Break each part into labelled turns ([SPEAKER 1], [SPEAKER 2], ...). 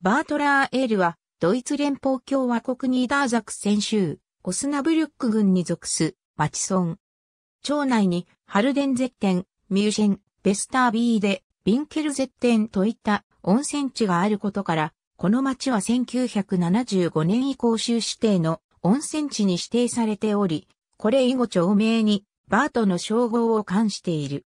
[SPEAKER 1] バートラーエールは、ドイツ連邦共和国ニーダーザクセン州、オスナブリュック郡に属す、町村。町内に、ハルデンゼッテン、ミューシェン、ベスタービーで、ビンケルゼッテンといった温泉地があることから、この町は1975年以降州指定の温泉地に指定されており、これ以後町名にバートの称号を冠している。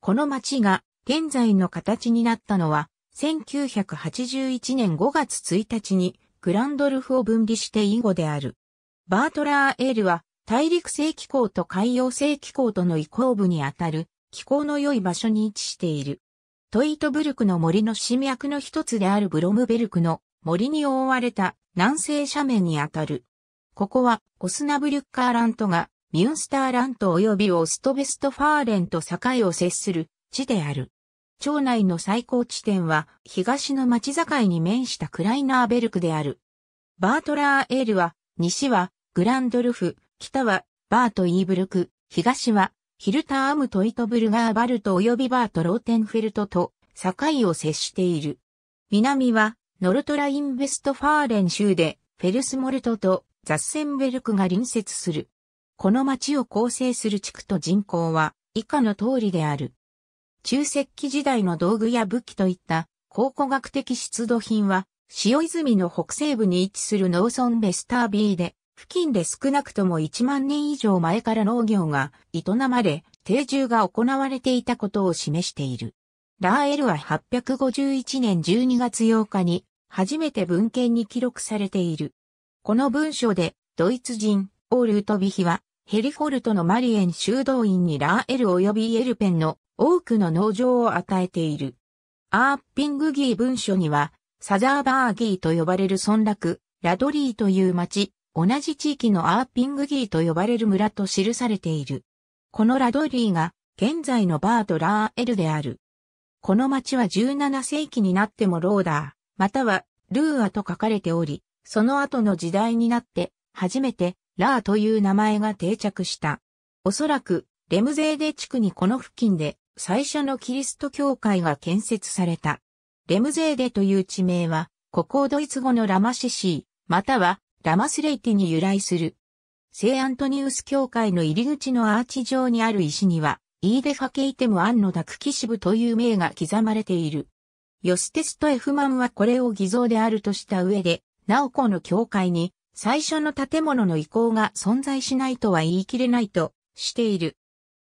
[SPEAKER 1] この町が現在の形になったのは、1981年5月1日にグランドルフを分離して以後である。バートラーエールは大陸性気候と海洋性気候との移行部にあたる気候の良い場所に位置している。トイートブルクの森の市脈の一つであるブロムベルクの森に覆われた南西斜面にあたる。ここはオスナブリュッカーラントがミュンスターラント及びオストベストファーレンと境を接する地である。町内の最高地点は東の町境に面したクライナーベルクである。バートラーエールは西はグランドルフ、北はバート・イーブルク、東はヒルターアムトイトブルガーバルト及びバート・ローテンフェルトと境を接している。南はノルトラインベストファーレン州でフェルスモルトとザッセンベルクが隣接する。この町を構成する地区と人口は以下の通りである。中石器時代の道具や武器といった考古学的出土品は塩泉の北西部に位置する農村ベスタービーで付近で少なくとも1万年以上前から農業が営まれ、定住が行われていたことを示している。ラーエルは851年12月8日に初めて文献に記録されている。この文書でドイツ人、オールートビヒはヘリフォルトのマリエン修道院にラーエル及びエルペンの多くの農場を与えている。アーピングギー文書にはサザーバーギーと呼ばれる村落、ラドリーという町、同じ地域のアーピングギーと呼ばれる村と記されている。このラドリーが現在のバートラーエルである。この町は17世紀になってもローダー、またはルーアと書かれており、その後の時代になって初めてラーという名前が定着した。おそらくレムゼーデ地区にこの付近で最初のキリスト教会が建設された。レムゼーデという地名は、古高ドイツ語のラマシシー、またはラマスレイティに由来する。聖アントニウス教会の入り口のアーチ上にある石には、イーデファケイテムアンノダクキシブという名が刻まれている。ヨステスト・エフマンはこれを偽造であるとした上で、ナオコの教会に最初の建物の遺構が存在しないとは言い切れないとしている。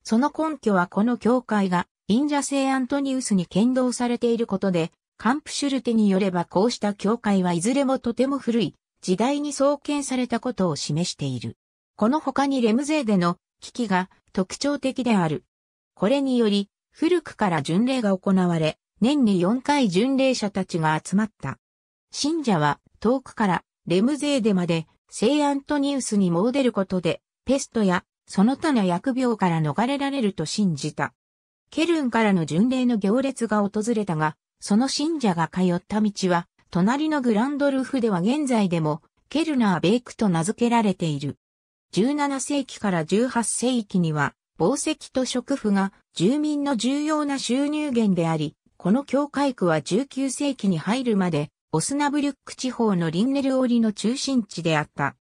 [SPEAKER 1] その根拠はこの教会がインジャ聖アントニウスに剣道されていることで、カンプシュルテによればこうした教会はいずれもとても古い時代に創建されたことを示している。この他にレムゼーデの危機が特徴的である。これにより、古くから巡礼が行われ、年に4回巡礼者たちが集まった。信者は遠くからレムゼーデまで聖アントニウスに戻ることで、ペストやその他の疫病から逃れられると信じた。ケルンからの巡礼の行列が訪れたが、その信者が通った道は隣のグランドルフでは現在でもケルナーベイクと名付けられている。17世紀から18世紀には宝石と食符が住民の重要な収入源であり、この教会区は19世紀に入るまでオスナブリュック地方のリンネル織の中心地であった。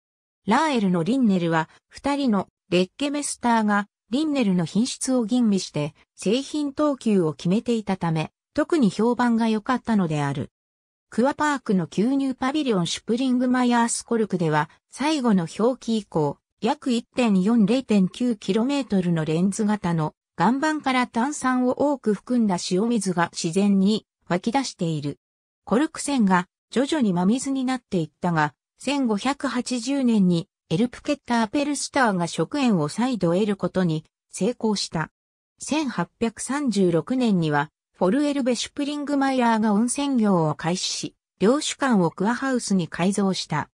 [SPEAKER 1] ラーエルのリンネルは二人のレッケメスターがリンネルの品質を吟味して製品等級を決めていたため、特に評判が良かったのである。クワパークの吸入パビリオンシュプリングマイヤースコルクでは、最後の表記以降、約 1.40.9km のレンズ型の岩盤から炭酸を多く含んだ塩水が自然に湧き出している。コルク線が徐々に真水になっていったが、1580年にエルプケッターペルスターが食塩を再度得ることに成功した。1836年にはフォルエルベ・シュプリングマイヤーが温泉業を開始し、領主館をクアハウスに改造した。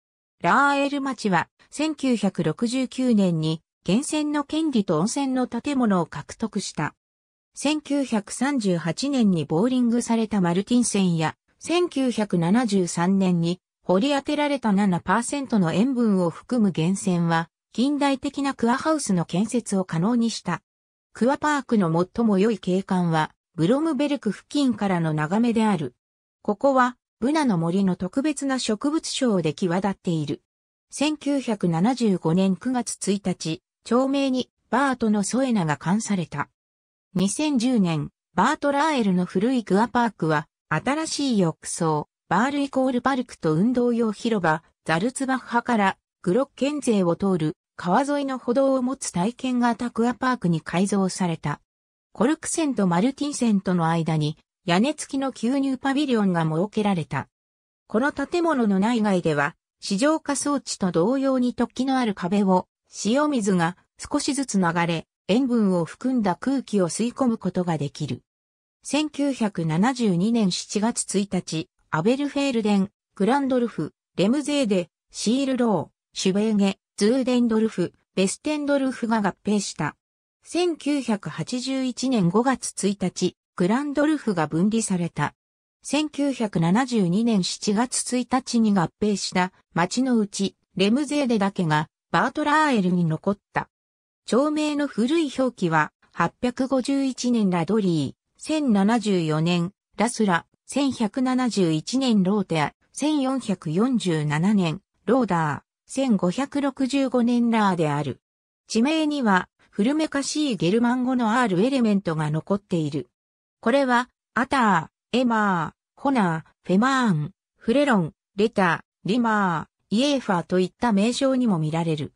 [SPEAKER 1] ラーエル町は1969年に源泉の権利と温泉の建物を獲得した。1938年にボーリングされたマルティン線や、1973年に掘り当てられた7%の塩分を含む源泉は、近代的なクアハウスの建設を可能にした。クアパークの最も良い景観は、ブロムベルク付近からの眺めである。ここはブナの森の特別な植物賞で際立っている。1975年9月1日、町名にバートのソエナが冠された。2010年、バートラーエルの古いクアパークは、新しい浴槽、バールイコールパルクと運動用広場、ザルツバッハからグロッケンゼーを通る川沿いの歩道を持つ体験型クアパークに改造された。コルク線とマルティン線との間に屋根付きの吸入パビリオンが設けられた。この建物の内外では、市場化装置と同様に突起のある壁を塩水が少しずつ流れ、塩分を含んだ空気を吸い込むことができる。1972年7月1日、アベルフェールデン、グランドルフ、レムゼーデ、シールロー、シュベーゲ、ズーデンドルフ、ベステンドルフが合併した。1981年5月1日、グランドルフが分離された。1972年7月1日に合併した町のうち、レムゼーデだけがバートラーエルに残った。町名の古い表記は、851年ラドリー、1074年、ラスラ、1171年ローテア、1447年、ローダー、1565年ラーである。地名には、古めかしいゲルマン語の R エレメントが残っている。これは、アター、エマー、ホナー、フェマーン、フレロン、レター、リマー、イエーファーといった名称にも見られる。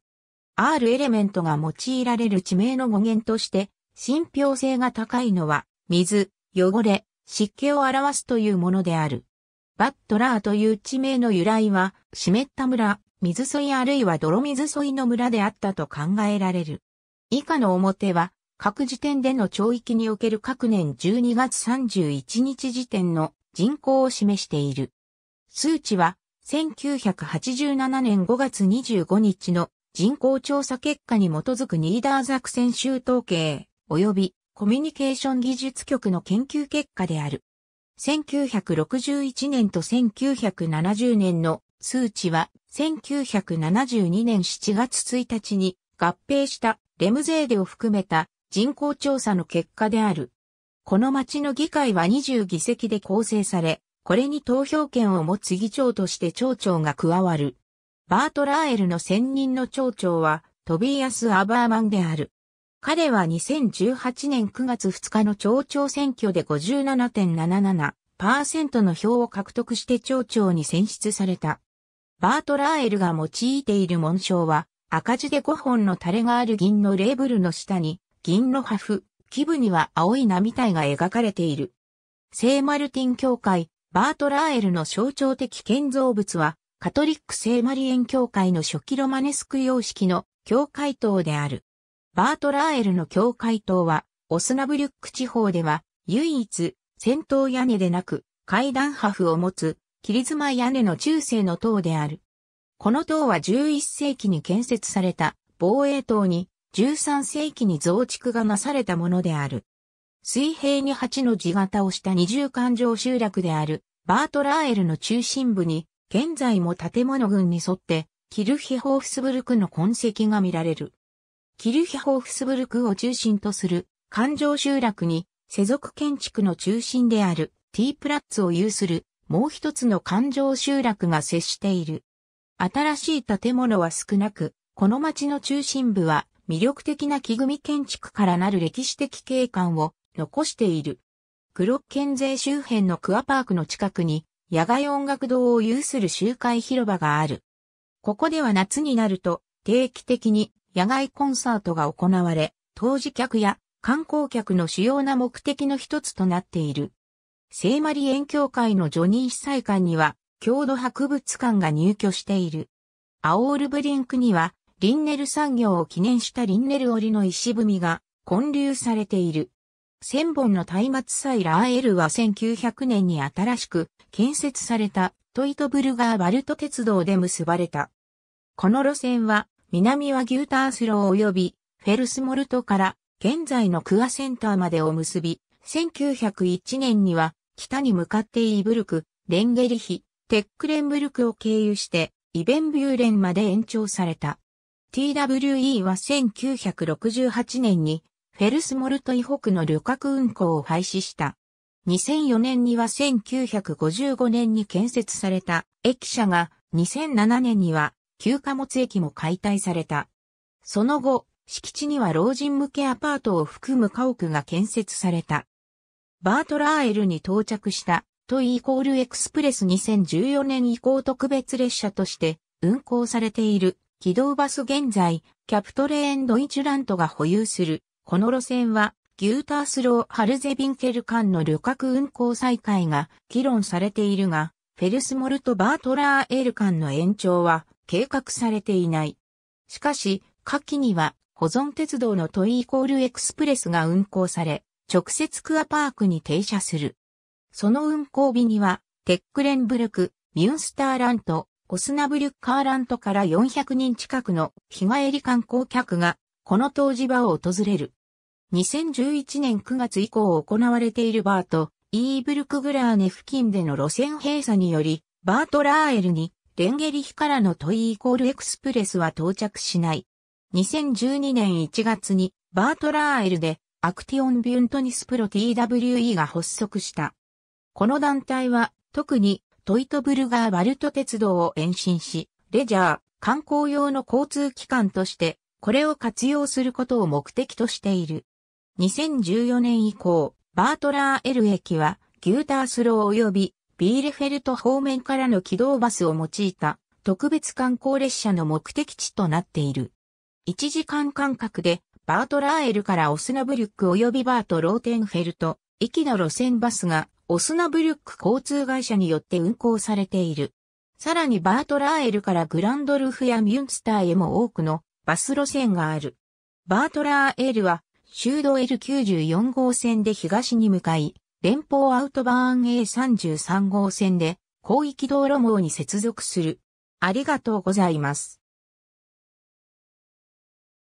[SPEAKER 1] R エレメントが用いられる地名の語源として、信憑性が高いのは、水、汚れ、湿気を表すというものである。バットラーという地名の由来は、湿った村、水沿いあるいは泥水沿いの村であったと考えられる。以下の表は、各時点での町域における各年12月31日時点の人口を示している。数値は、1987年5月25日の人口調査結果に基づくニーダーザクセン州統計、及びコミュニケーション技術局の研究結果である。1961年と1970年の数値は1972年7月1日に合併したレムゼーデを含めた人口調査の結果である。この町の議会は20議席で構成され、これに投票権を持つ議長として町長が加わる。バートラーエルの専任の町長はトビーアス・アバーマンである。彼は2018年9月2日の町長選挙で57.77%の票を獲得して町長に選出された。バートラーエルが用いている紋章は赤字で5本の垂れがある銀のレーブルの下に銀の破風、基部には青い波体が描かれている。聖マルティン教会、バートラーエルの象徴的建造物はカトリック聖マリエン教会の初期ロマネスク様式の教会塔である。バートラーエルの教会塔は、オスナブリュック地方では、唯一、戦闘屋根でなく、階段破風を持つ、切妻屋根の中世の塔である。この塔は11世紀に建設された防衛塔に13世紀に増築がなされたものである。水平に8の字型をした二重環状集落であるバートラーエルの中心部に現在も建物群に沿ってキルヒホーフスブルクの痕跡が見られる。キルヒホーフスブルクを中心とする環状集落に世俗建築の中心であるティープラッツを有するもう一つの環状集落が接している。新しい建物は少なく、この町の中心部は魅力的な木組建築からなる歴史的景観を残している。グロッケンゼ周辺のクアパークの近くに野外音楽堂を有する集会広場がある。ここでは夏になると定期的に野外コンサートが行われ、当時客や観光客の主要な目的の一つとなっている。聖マリエン教会のジョニー司祭館には、郷土博物館が入居している。アオールブリンクには、リンネル産業を記念したリンネル織の石踏みが建立されている。千本の松明祭ラーエルは1900年に新しく建設されたトイトブルガーバルト鉄道で結ばれた。この路線は南はギュータースロー及びフェルスモルトから現在のクアセンターまでを結び、1901年には北に向かってイーブルク、レンゲリヒ、テックレンブルクを経由してイベンビューレンまで延長された。TWE は1968年にフェルスモルト以北の旅客運行を廃止した。2004年には1955年に建設された駅舎が2007年には旧貨物駅も解体された。その後、敷地には老人向けアパートを含む家屋が建設された。バートラーエルに到着したトイーコールエクスプレス2014年以降特別列車として運行されている軌道バス現在、キャプトレーンドイチュラントが保有する。この路線は、ギュータースロー・ハルゼビンケル間の旅客運行再開が議論されているが、フェルスモルとバートラーエル間の延長は計画されていない。しかし、下記には保存鉄道のトイーコールエクスプレスが運行され、直接クアパークに停車する。その運行日には、テックレンブルク、ミュンスターラント、オスナブリュッカーラントから400人近くの日帰り観光客がこの湯治場を訪れる。2011年9月以降行われているバート、イーブルクグラーネ付近での路線閉鎖により、バートラーエルにレンゲリヒからのトイコールエクスプレスは到着しない。2012年1月にバートラーエルでアクティオンビュントニスプロ TWE が発足した。この団体は特にトイトブルガーバルト鉄道を延伸し、レジャー、観光用の交通機関として、これを活用することを目的としている。2014年以降、バートラーエル駅は、ギュータースロー及びビーレフェルト方面からの軌道バスを用いた特別観光列車の目的地となっている。1時間間隔でバートラーエルからオスナブリュック及びバートローテンフェルト、駅の路線バスがオスナブリュック交通会社によって運行されている。さらにバートラーエルからグランドルフやミュンスターへも多くのバス路線がある。バートラーエルは、修道 L94 号線で東に向かい、連邦アウトバーン A33 号線で広域道路網に接続する。ありがとうございます。